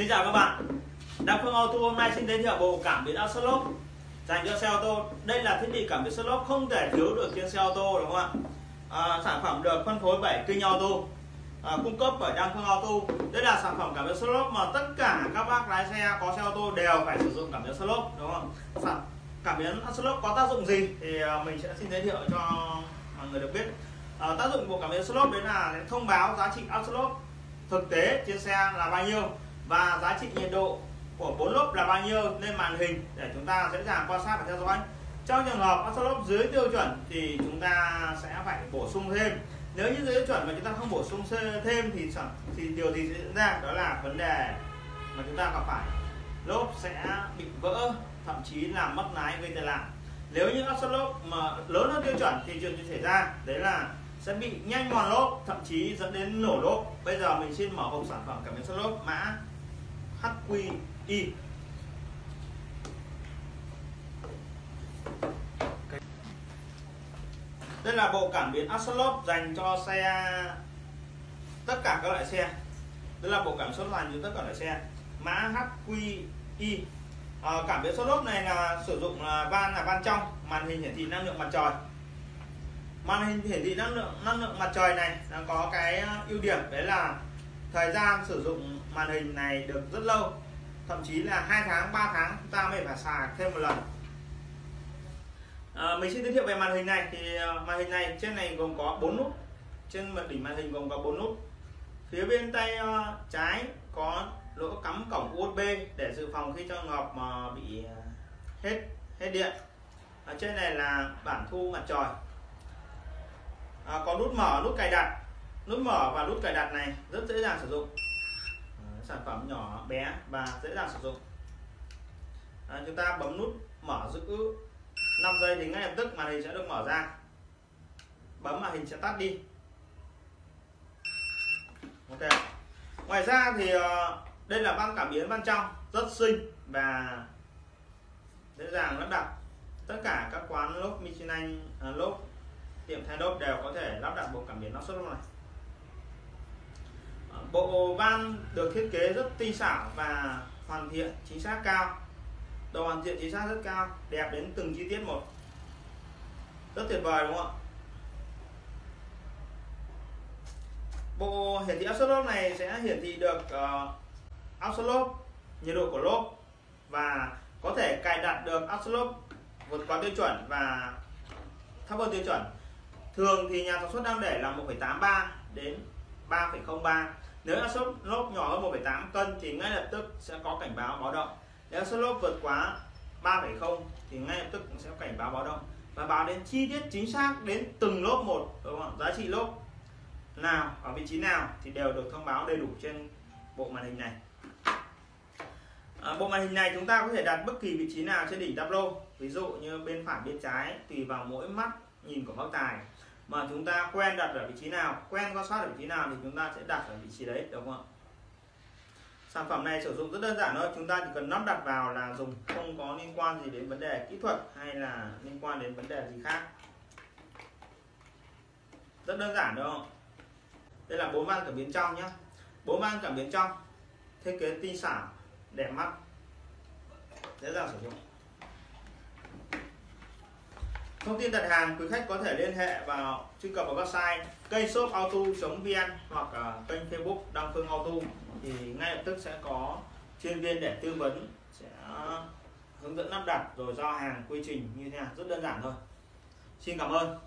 Xin chào các bạn. Đăng Phương Auto hôm nay xin giới thiệu bộ cảm biến áp lốp dành cho xe ô tô. Đây là thiết bị cảm biến lốp không thể thiếu được trên xe ô tô đúng không ạ? À, sản phẩm được phân phối bởi kinh auto. À, cung cấp bởi Đăng Phương Auto. Đây là sản phẩm cảm biến lốp mà tất cả các bác lái xe có xe ô tô đều phải sử dụng cảm biến lốp đúng không ạ? Cảm biến áp lốp có tác dụng gì thì à, mình sẽ xin giới thiệu cho mọi người được biết. À, tác dụng của cảm biến lốp đấy là thông báo giá trị áp lốp thực tế trên xe là bao nhiêu và giá trị nhiệt độ của bốn lốp là bao nhiêu lên màn hình để chúng ta dễ dàng quan sát và theo dõi. Trong trường hợp áp lốp dưới tiêu chuẩn thì chúng ta sẽ phải bổ sung thêm. Nếu như dưới tiêu chuẩn mà chúng ta không bổ sung thêm thì thì điều gì sẽ diễn ra? Đó là vấn đề mà chúng ta gặp phải. Lốp sẽ bị vỡ, thậm chí là mất lái gây tai nạn. Nếu như áp lốp mà lớn hơn tiêu chuẩn thì chuyện gì xảy ra. Đấy là sẽ bị nhanh mòn lốp, thậm chí dẫn đến nổ lốp. Bây giờ mình xin mở hộp sản phẩm cảm biến lốp mã HQI đây là bộ cảm biến axle dành cho xe tất cả các loại xe. Đây là bộ cảm biến dành cho tất cả loại xe. Mã HQI à, cảm biến lốp này là sử dụng là van là van trong màn hình hiển thị năng lượng mặt trời. Màn hình hiển thị năng lượng năng lượng mặt trời này nó có cái ưu điểm đấy là thời gian sử dụng màn hình này được rất lâu thậm chí là hai tháng 3 tháng chúng ta mới phải xài thêm một lần. À, mình xin giới thiệu về màn hình này. Thì à, màn hình này trên này gồm có bốn nút. Trên mặt đỉnh màn hình gồm có bốn nút. Phía bên tay à, trái có lỗ cắm cổng USB để dự phòng khi trong ngọc mà bị à, hết hết điện. Ở trên này là bản thu mặt trời. À, có nút mở nút cài đặt nút mở và nút cài đặt này rất dễ dàng sử dụng. Ờ, sản phẩm nhỏ bé và dễ dàng sử dụng. À, chúng ta bấm nút mở giữ 5 giây thì ngay lập tức màn hình sẽ được mở ra. Bấm màn hình sẽ tắt đi. Ok. Ngoài ra thì ờ, đây là băng cảm biến bên trong rất xinh và dễ dàng lắp đặt. Tất cả các quán lốp Michelin lốp tiệm thay lốp đều có thể lắp đặt bộ cảm biến áp suất này bộ van được thiết kế rất tinh xảo và hoàn thiện chính xác cao. Độ hoàn thiện chính xác rất cao đẹp đến từng chi tiết một. Rất tuyệt vời đúng không ạ? Bộ hiển thị áp suất lốp này sẽ hiển thị được uh, áp suất lốp nhiệt độ của lốp và có thể cài đặt được áp suất lốp vượt quá tiêu chuẩn và thấp hơn tiêu chuẩn. Thường thì nhà sản xuất đang để là 1,83 đến 3,03 nếu áp suất lốp nhỏ hơn 1,8 cân thì ngay lập tức sẽ có cảnh báo báo động. Nếu áp suất lốp vượt quá 3,0 thì ngay lập tức cũng sẽ có cảnh báo báo động. Và báo đến chi tiết chính xác đến từng lốp một đúng không? giá trị lốp nào ở vị trí nào thì đều được thông báo đầy đủ trên bộ màn hình này. À, bộ màn hình này chúng ta có thể đặt bất kỳ vị trí nào trên đỉnh tablo ví dụ như bên phải bên trái tùy vào mỗi mắt nhìn của bác tài mà chúng ta quen đặt ở vị trí nào, quen quan sát ở vị trí nào thì chúng ta sẽ đặt ở vị trí đấy, đúng không ạ? Sản phẩm này sử dụng rất đơn giản thôi, chúng ta chỉ cần lắp đặt vào là dùng không có liên quan gì đến vấn đề kỹ thuật hay là liên quan đến vấn đề gì khác. Rất đơn giản đúng không? Đây là bốn van cảm biến trong nhé bốn van cảm biến trong, thiết kế tinh xảo, đẹp mắt, dễ dàng sử dụng. Thông tin đặt hàng quý khách có thể liên hệ vào truy cập vào website cây shop auto.vn hoặc uh, kênh Facebook Đăng Phương Auto thì ngay lập tức sẽ có chuyên viên để tư vấn sẽ hướng dẫn lắp đặt rồi giao hàng quy trình như thế nào rất đơn giản thôi. Xin cảm ơn.